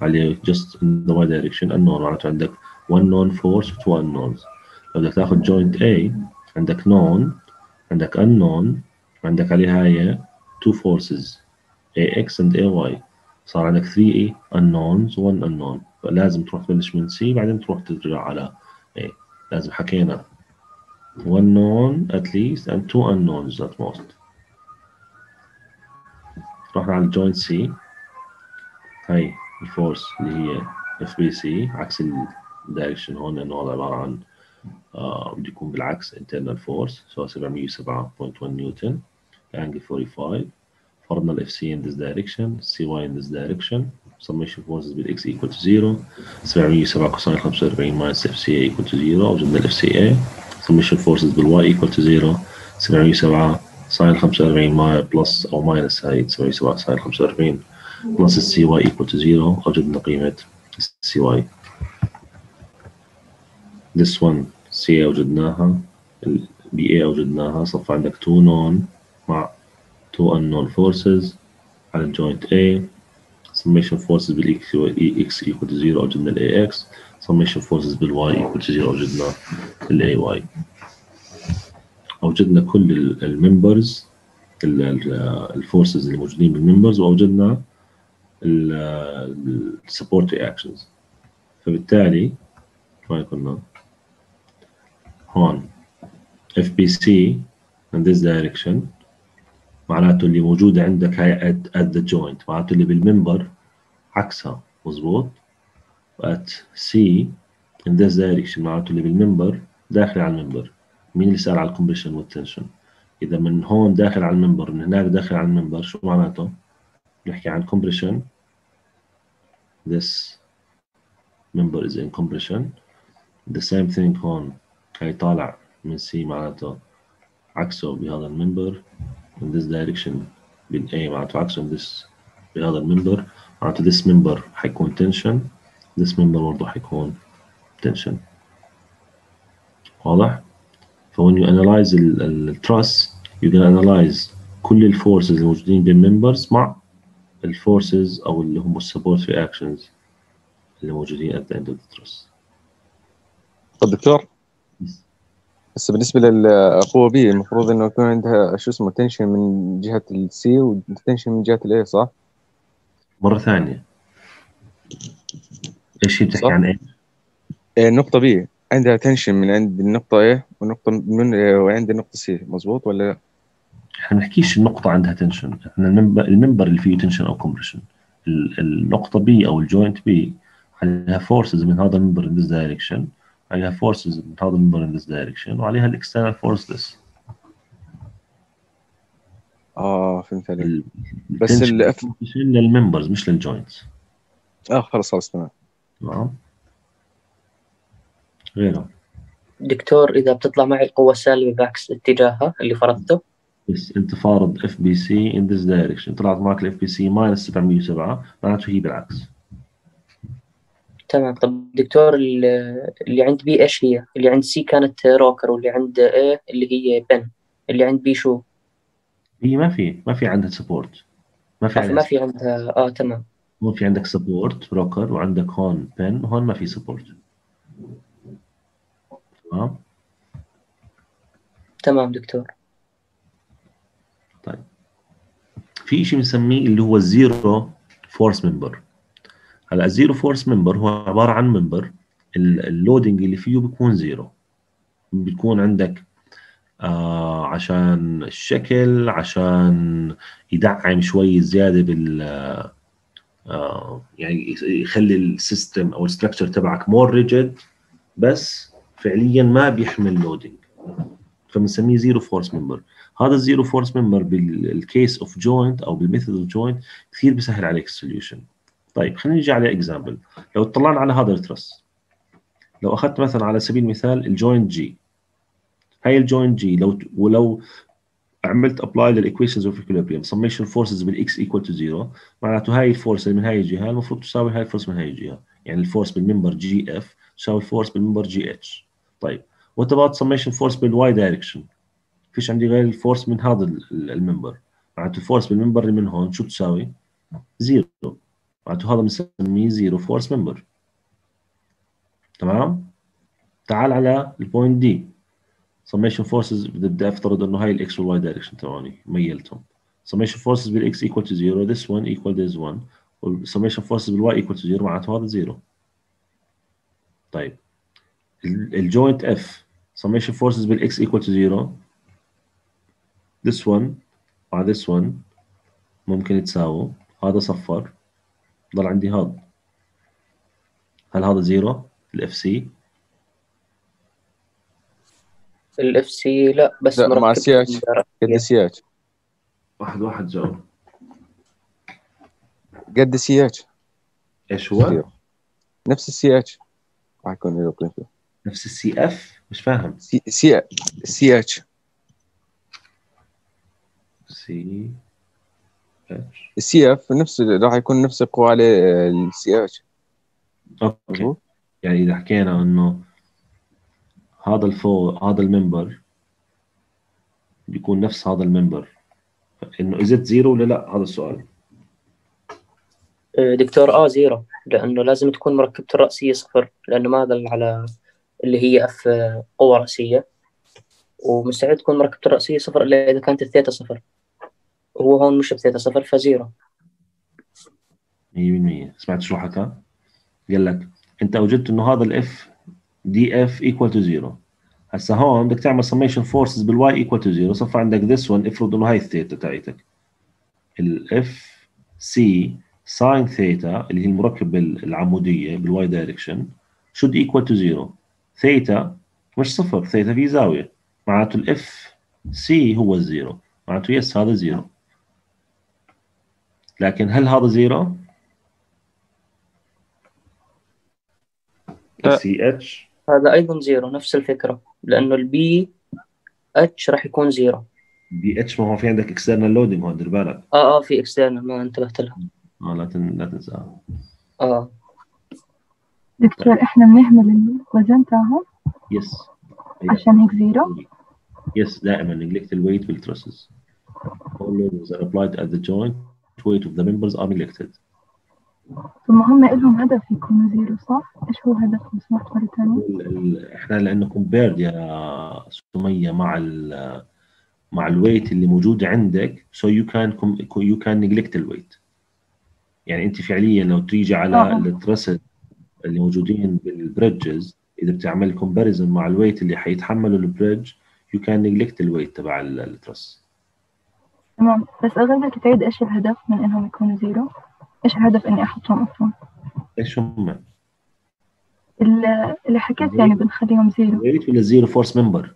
عليه just in the y direction unknown معناته عندك one known force two unknowns لو بدك تاخذ joint A عندك known عندك unknown عندك عليها هاي two forces AX and AY صار عندك 3 unknowns 1 unknown فلازم تروح تبلش من C بعدين تروح ترجع على A لازم حكينا one known at least and two unknowns at most رحنا على ال joint C هاي ال force اللي هي FBC عكس ال direction هون لأنه هذا عبارة عن آه بده يكون بالعكس internal force. so 707.1 Newton angle 45 فرضنا ال FC in this direction CY in this direction. Summation forces بال X equal to 0 707 cosine 45 minus FC equal to 0 وجدنا ال FCA summation forces بال Y equal to 0 707 ساين 45 ما بلس أو ماينس هاي تساوي سواء ساين 45 بلس السي واي ايكوال تو 0 اوجدنا قيمة السي واي this one سي اوجدناها بي اي اوجدناها صف عندك 2 نون مع 2 unknown forces على الجوينت A summation forces بالاكس إكس equal to 0 اوجدنا الاي إكس summation forces بالواي equal to 0 اوجدنا ال AY اوجدنا كل ال members ال forces اللي موجودين بال members واوجدنا ال support reactions فبالتالي وين كنا هون FBC in this direction معناته اللي موجودة عندك هاي at, at the joint معناته اللي بال member عكسها مظبوط at C in this direction معناته اللي بال member داخل على ال member. مين اللي سأل على ال compression وال tension إذا من هون داخل على المنبر من هناك داخل على ال member شو معناته؟ نحكي عن compression this member is in compression the same thing هون هي طالع من C معناته عكسه بهذا ال member in this direction بين A معناته عكسه this بهذا ال member معناته this member حيكون tension this member برضه حيكون tension واضح؟ ف when you analyze ال truss you can analyze كل ال forces الموجودين بال members مع ال forces أو اللي هم ال support reactions اللي موجودين at the end of the truss. طب دكتور هسه بالنسبة للقوه B المفروض إنه يكون عندها شو اسمه tension من جهة ال C و tension من جهة ال A صح؟ مرة ثانية إيش هي بتحكي. عن إيه؟ إيه، النقطه B عندها tension من عند النقطة A ونقطة من وعند النقطة C مظبوط ولا لا؟ إحنا ما بنحكيش النقطة عندها tension إحنا ال member, اللي فيه tension أو compression النقطة B أو ال joint B عليها forces من هذا ال member in this direction عليها forces من هذا ال member in this direction وعليها ال external force this آه فهمت عليك. بس ال tension ال F- وال compression لل members مش لل joints آه خلاص خلاص تمام. تمام؟ غيره. دكتور إذا بتطلع معي القوة السالبة بعكس اتجاهها اللي فرضته انت فارض FBC in this direction. طلعت معك ال FBC minus 707 معناته هي بالعكس. تمام. طب دكتور ال- اللي عند B إيش هي؟ اللي عند C كانت rocker واللي عند A اللي هي pin. اللي عند B شو؟ هي ما في ما في عندها support ما في ما عندها في عندها آه تمام. هون في عندك support rocker وعندك هون pin. هون ما في support تمام؟ تمام دكتور. في شيء بنسميه اللي هو ال zero force member هلا ال zero force member هو عبارة عن member ال loading اللي فيه بيكون zero بيكون عندك آه عشان الشكل عشان يدعم شوي زيادة بال آه يعني يخلي ال system أو ال structure تبعك more rigid بس فعليا ما بيحمل loading فبنسميه zero force member هذا ال zero force member بال case of joint أو بال method of joint كثير بيسهل عليك ال solution طيب خلينا نيجي على example لو اطلعنا على هذا الترس لو أخذت مثلا على سبيل المثال ال joint G هاي ال joint G لو ولو عملت apply لل equations of equilibrium summation forces بال X equal to zero معناته هاي ال force اللي من هاي الجهة المفروض تساوي هاي ال force من هاي الجهة. يعني ال force بال member GF تساوي ال force بال member GH طيب what about summation force بال Y direction فيش عندي غير ال force من هذا ال- ال- ال member. معناته ال force بال member اللي من هون شو تساوي؟ zero. معناته هذا بنسميه zero force member تمام؟ تعال على ال point D summation forces بدي افترض إنه هاي ال X وال Y direction تبعوني ميلتهم. Summation forces بال X equal to 0 this one equal this one. summation forces بال Y equal to 0 معناته هذا 0 طيب. ال joint F summation forces بال X equal to 0 this one مع this one ممكن يتساووا هذا صفر. ضل عندي هذا. هل هذا زيرو الاف سي الاف سي لا بس لا، مع. بالدرجة. قد سي اتش واحد واحد جاوب. قد سي اتش إيش هو؟ نفس السي اتش راح يكون له قيمته نفس السي اف مش فاهم. سي سي سي إتش. سي إتش. السي إف نفس راح يكون نفس القوة عليه السي إتش. أوكي. يعني إذا حكينا إنه هذا الفو هذا الممبر بيكون نفس هذا الممبر إنه ازت زيرو ولا لا؟ هذا السؤال. دكتور آه زيرو لأنه لازم تكون مركبته الرأسية صفر لأنه ما دل على اللي هي F قوة رأسية. ومستحيل تكون مركبته الرأسية صفر إلا إذا كانت الثيتا صفر. هو هون مش بثيتا صفر ف zero. 100% سمعت شو حكى؟ قال لك أنت وجدت إنه هذا ال F DF equal to zero هسا هون بدك تعمل summation forces بال Y equal to zero صفى عندك this one افرض إنه هاي الثيتا تاعتك. ال FC sine theta اللي هي المركب العمودية بال Y direction should equal to zero theta مش صفر؟ ثيتا في زاوية. معناته ال FC هو ال zero. معناته yes هذا zero. لكن هل هذا zero؟ CH هذا أيضا zero نفس الفكرة. لأنه ال BH راح يكون zero. BH ما هو في عندك external loading هون دير بالك. آه آه في external ما انتبهت لها. آه لا تن... لا تنساها. آه. دكتور إحنا بنهمل الوزن تاعهم yes عشان هيك zero. yes دائما. Neglect the weight بال trusses all loadings are applied at the joint weight of the members are neglected. ثم هم إلهم هدف يكونوا zero صح؟ إيش هو هدف لو سمحت؟ ال- ال- إحنا لأنه compared يا سمية مع ال مع ال weight اللي موجود عندك so you can com- you can neglect ال weight يعني أنت فعليا لو تيجي على آه. ال trusses اللي موجودين بال bridges إذا بتعمل comparison مع ال weight اللي حيتحمله ال bridge you can neglect ال weight تبع ال- ال truss تمام بس أغلبك تعيد إيش الهدف من إنهم يكونوا zero؟ إيش الهدف إني أحطهم أصلا؟ إيش هم؟ ال- اللي حكيت يعني بنخليهم zero ال weight ولا zero force member؟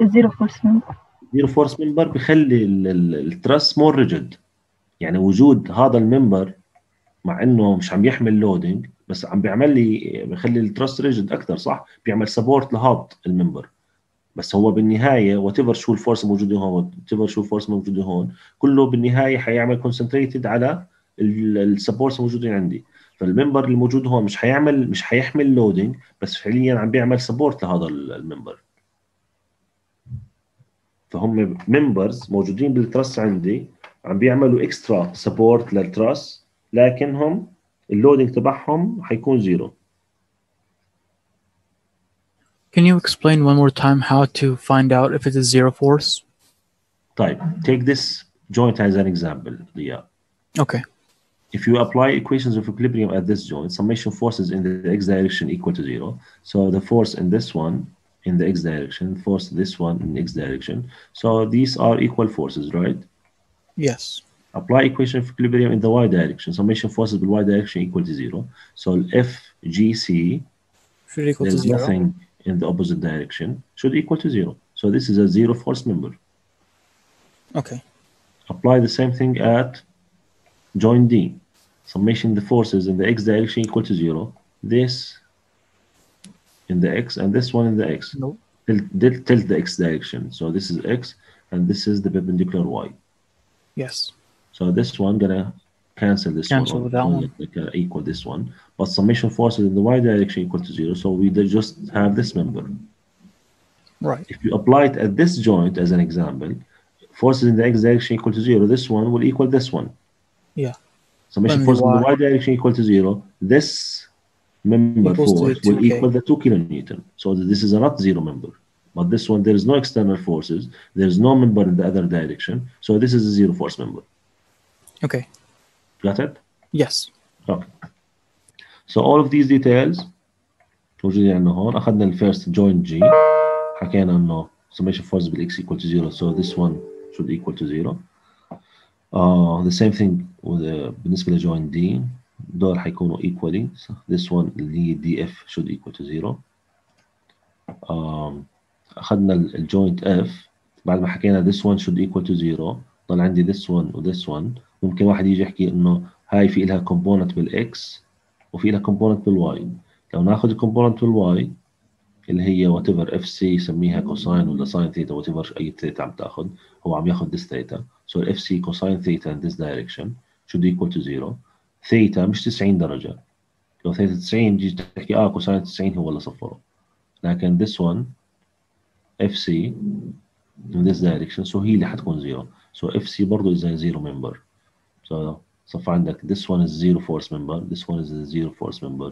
ال zero force member zero force member بخلي ال- ال- ال truss more rigid يعني وجود هذا ال member مع إنه مش عم يحمل loading بس عم بيعمل لي بخلي ال truss rigid أكثر صح؟ بيعمل support لهذا ال member. بس هو بالنهاية what شو ال force الموجوده هون what شو ال force الموجوده هون كله بالنهاية حيعمل concentrated على ال supports الموجودين عندي. فال member اللي موجود هون مش حيعمل مش حيحمل loading بس فعليا عم بيعمل support لهذا ال- ال member. فهم members موجودين بال truss عندي عم بيعملوا extra support لل truss لكنهم اللودنج تبعهم حيكون زيرو Can you explain one more time how to find out if it is zero force? طيب take this joint as an example ضياء Okay. if you apply equations of equilibrium at this joint summation forces in the x direction equal to zero so the force in this one in the x direction force this one in x direction so these are equal forces right Yes. apply equation of equilibrium in the y direction summation forces in the y direction equal to zero so f g c Should equal to there's nothing in the opposite direction should equal to zero so this is a zero force member Okay. apply the same thing at joint D. Summation the forces in the x direction equal to zero. This in the x and this one in the x. Tilt, tilt, tilt the x direction. So this is x and this is the perpendicular y. Yes. So this one gonna cancel this Cancel one. with that one. like, uh, equal this one. But summation forces in the y direction equal to zero. So we just have this member. Right. If you apply it at this joint as an example, forces in the x direction equal to zero, this one will equal this one. Yeah. summation force in the Y- direction equal to zero this member force will 2K. equal the 2 kilonewton so this is a not zero member but this one there is no external forces there is no member in the other direction so this is a zero force member Okay. got it Yes. Okay. So all of these details موجودين عندنا هون اخذنا ال first joint G حكينا انه summation force بال X equal to zero so this one should equal to zero uh, the same thing with uh, بالنسبة ل joint D دول حيكونوا equally so this one اللي هي DF should equal to zero um, اخذنا الجوينت F بعد ما حكينا this one should equal to zero ضل عندي this one و this one ممكن واحد يجي يحكي إنه هاي في لها component بال X وفي لها component بال Y لو ناخذ ال component بال Y اللي هي whatever FC سميها cosine ولا sine theta whatever أي ثيتا عم تأخذ هو عم يأخذ this theta so FC cosine theta in this direction should equal to zero. theta مش 90 درجة. لو ثيتا 90 تيجي تحكي آه cosine 90 هو اللي صفره. لكن this one FC in this direction so هي اللي حتكون zero so اف سي برضه is zero member. so صف عندك this one is zero force member this one is a zero force member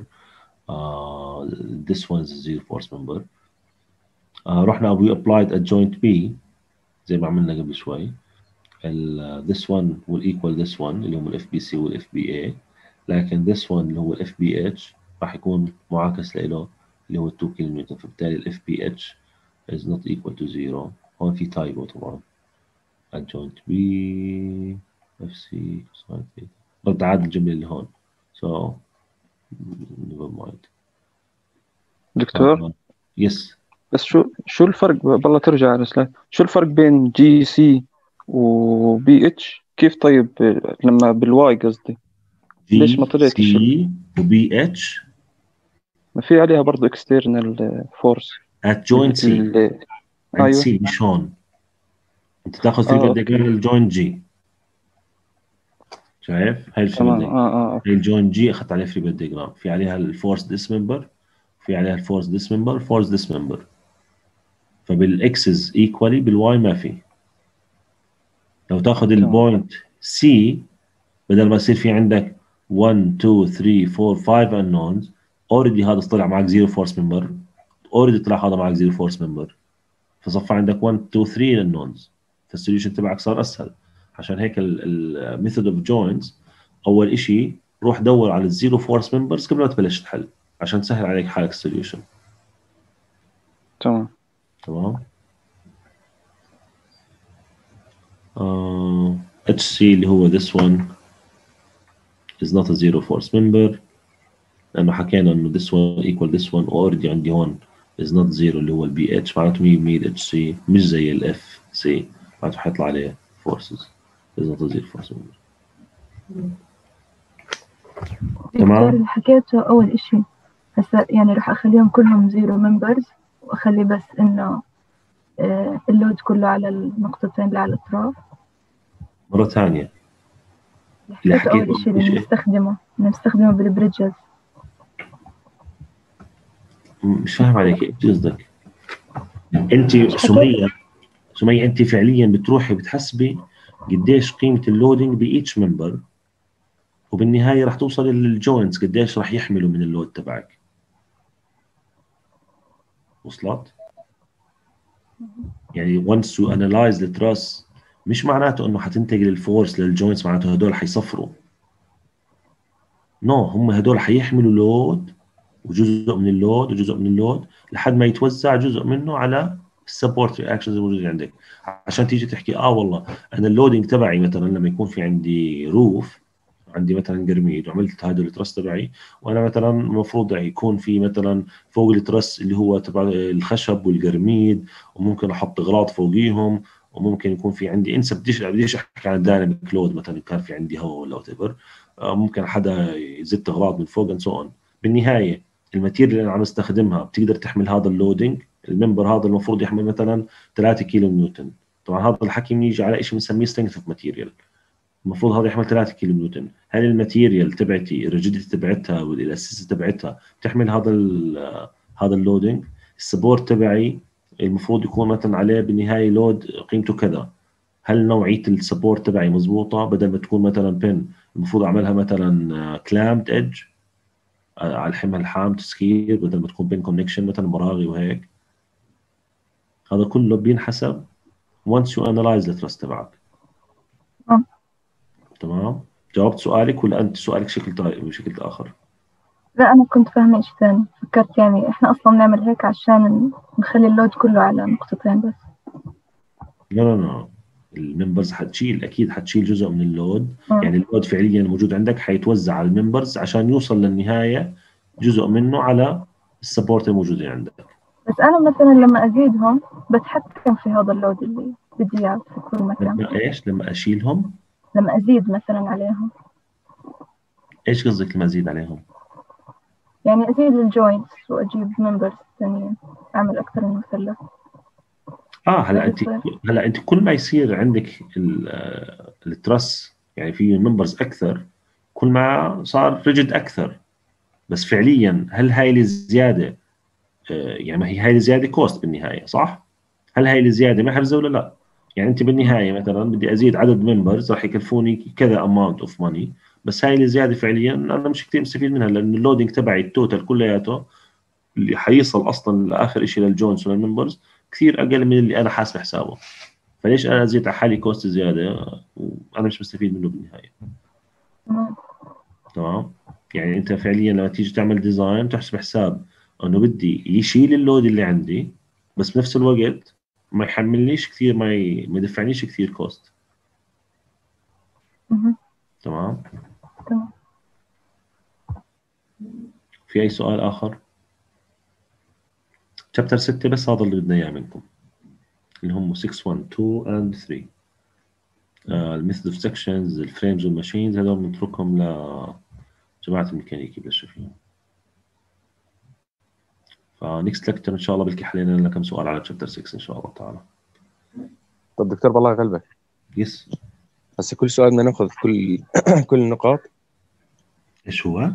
uh, this one is a zero force member uh, رحنا we applied a joint B زي ما عملنا قبل شوي ال, this one will equal this one اللي هم ال FBC وال FBA لكن this one اللي هو ال FBH راح يكون معاكس له اللي هو 2 كيلو نيوتن فبالتالي ال FBH is not equal to zero هون في تايبو طبعا adjoint B FC cosine theta رد عاد الجملة اللي هون so never mind. دكتور؟ yes بس شو شو الفرق؟ بالله ترجع على ال slide شو الفرق بين جي سي وبي اتش كيف طيب لما بال y قصدي؟ ليش ما طلعت C و BH ما في عليها برضه اكسترنال فورس joint C. أيوه. سي مش هون. أنت تاخذ في آه. الجوينت جي شايف؟ هاي تمام. الفريق آه آه هي الجوينت جي اخذت عليها فري دياجرام في عليها الفورس ديس ممبر في عليها الفورس ديس ممبر فورس ديس ممبر فبالاكسز ايكوالي بالواي ما في. لو تاخذ. البوينت سي بدل ما يصير في عندك 1 2 3 4 5 unknowns already هذا طلع معك zero force member already طلع هذا معك zero force member فصفى عندك 1 2 3 unknowns. فال solution تبعك صار أسهل. عشان هيك ال method of joints أول شيء روح دور على ال zero force members قبل ما تبلش تحل عشان تسهل عليك حالك ال solution تمام. تمام؟ آه HC اللي هو this one is not a zero force member. لأنه حكينا إنه this one equal this one already عندي هون is not zero اللي هو ال BH معناته 100 HC مش زي ال FC معناته حيطلع عليه forces. Zero force member تمام. دكتور اللي حكيته أول إشي. هسا يعني راح أخليهم كلهم zero members وأخلي بس إنه آه، ال load كله على النقطتين اللي على الأطراف. مرة ثانية. اللي حكيته أول إشي مش اللي؟ بنستخدمه بنستخدمه بال bridges. مش فاهم عليك إيش قصدك؟ أنت سمية سمية أنت فعليا بتروحي بتحسبي قديش قيمة ال loading ب each member وبالنهاية راح توصلي لل joints قديش راح يحملوا من ال load تبعك. وصلت؟ يعني once you analyze the truss مش معناته إنه حتنتقل ال force لل joints معناته هدول حيصفروا. no no, هم هدول حيحملوا load وجزء من ال load وجزء من ال load لحد ما يتوزع جزء منه على ال support reactions الموجوده عندك. عشان تيجي تحكي آه والله أنا ال loading تبعي مثلا لما يكون في عندي roof عندي مثلا قرميد وعملت هذا ال truss تبعي وأنا مثلا المفروض يكون في مثلا فوق ال truss اللي هو تبع الخشب والقرميد وممكن أحط اغراض فوقيهم وممكن يكون في عندي انسى بديش بديش أحكي عن ال dynamic load مثلا كان في عندي هواء ولا whatever ممكن حدا يزت اغراض من فوق and so on بالنهاية ال material اللي أنا عم استخدمها بتقدر تحمل هذا ال loading ال member هذا المفروض يحمل مثلا 3 kilonewton. طبعا هذا الحكي بنيجي على شيء بنسميه strength of material المفروض هذا يحمل 3 كيلو نيوتن. هل الماتيريال تبعتي الريجيديتي تبعتها والالاسيسيتي تبعتها بتحمل هذا هذا اللودنج السبورت تبعي المفروض يكون مثلا عليه بالنهاية لود قيمته كذا. هل نوعية السبورت تبعي مضبوطة؟ بدل ما تكون مثلا بن المفروض أعملها مثلا كلامد ايدج على الحمل الحام تسكير بدل ما تكون بين كونكشن مثلا مراغي وهيك. هذا كله بينحسب once you analyze ال truss تبعك. تمام. تمام؟ جاوبت سؤالك ولا أنت سؤالك شكل طيب بشكل آخر؟ لا أنا كنت فاهمة إيش ثاني. فكرت يعني إحنا أصلا نعمل هيك عشان نخلي ال load كله على نقطتين بس. لا لا لا ال members حتشيل أكيد حتشيل جزء من ال load. مم. يعني ال load فعليا موجود عندك حيتوزع على ال members عشان يوصل للنهاية جزء منه على ال support الموجودين عندك. بس أنا مثلا لما أزيدهم بتحكم في هذا ال load اللي بدي إياه في كل مكان. لما إيش؟ لما أشيلهم؟ لما أزيد مثلا عليهم. إيش قصدك لما أزيد عليهم؟ يعني أزيد ال joints وأجيب members ثانيين أعمل أكثر من مثلث آه هلا أنت هلا أنت كل ما يصير عندك آه، ال truss يعني في members أكثر كل ما صار rigid أكثر. بس فعليا هل هاي الزياده يعني ما هي هاي الزيادة cost بالنهاية صح؟ هل هاي الزيادة محرزه ولا لا؟ يعني أنت بالنهاية مثلا بدي أزيد عدد members راح يكلفوني كذا amount of money بس هاي الزيادة فعليا أنا مش كثير مستفيد منها لأن ال loading تبعي ال total كلياته اللي حيصل أصلا لآخر شيء لل joints ولل members كثير أقل من اللي أنا حاسب حسابه. فليش أنا أزيد على حالي cost زيادة؟ وأنا مش مستفيد منه بالنهاية. تمام. تمام؟ يعني أنت فعليا لما تيجي تعمل design تحسب حساب انه بدي يشيل ال load اللي عندي بس بنفس الوقت ما يحملنيش كثير ما ي... ما يدفعنيش كثير cost. تمام؟ تمام. في أي سؤال آخر؟ chapter 6 بس هذا اللي بدنا إياه منكم اللي هم 6 1 2 and 3 ال method of sections ال frames وال machines هذول بنتركهم لجماعه الميكانيكي يبلشوا فيهم. ف next lecture إن شاء الله بلكي حلينا لنا كم سؤال على chapter 6 إن شاء الله تعالى. طب دكتور بالله يغلبك yes هسه كل سؤال بدنا ناخذ كل كل النقاط إيش هو؟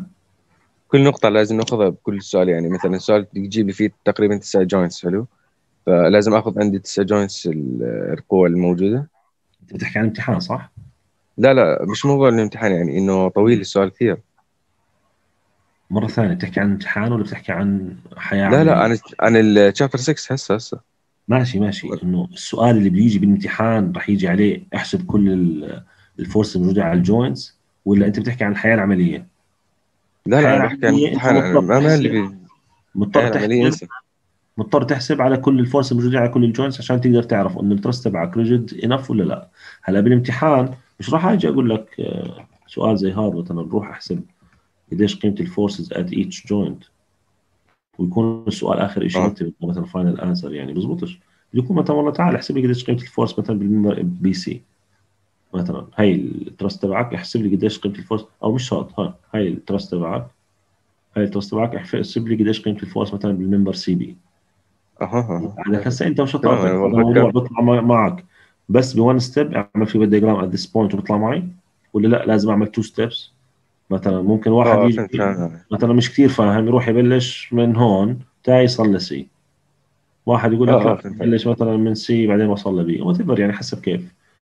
كل نقطة لازم ناخذها بكل سؤال يعني مثلا السؤال تجيب لي فيه تقريبا تسع joints حلو؟ فلازم آخذ عندي تسع joints القوة الموجودة. أنت بتحكي عن امتحان صح؟ لا لا مش موضوع الامتحان يعني إنه طويل السؤال كثير. مرة ثانية بتحكي عن امتحان ولا بتحكي عن حياة لا لا؟ عن عن ال chapter 6 هسه هسه. ماشي ماشي. إنه السؤال اللي بيجي بالامتحان رح يجي عليه احسب كل ال- ال forces الموجودة على ال joints ولا أنت بتحكي عن الحياة العملية؟ لا لا أنا بحكي عن الامتحان أنا. اللي مضطر تحسب. مضطر تحسب على كل ال forces الموجودة على كل ال joints عشان تقدر تعرف انه ال truss تبعك rigid enough ولا لا. هلا بالامتحان مش راح أجي أقول لك آه، سؤال زي هذا مثلا روح أحسب. قديش قيمة ال forces at each joint ويكون السؤال آخر شيء آه. مكتوب مثلا final answer يعني بزبطش. يكون مثلا والله تعال احسب لي قديش قيمة ال force مثلا بال member BC مثلا هاي ال truss تبعك احسب لي قديش قيمة ال force أو مش شرط ها هاي ال truss تبعك هاي ال truss تبعك احسب لي قديش قيمة ال force مثلا بال member CB أها أها. على هسه أنت هذا أنا الموضوع. بيطلع مع- معك. بس ب one step أعمل free diagram at this point وبيطلع معي؟ ولا لا لازم أعمل two steps مثلا ممكن واحد آه يجي. مثلا مش كثير فاهم يروح يبلش من هون تا يصل ل C واحد يقول لك آه، آه،. بلش مثلا من C بعدين وصل ل B what يعني حسب كيف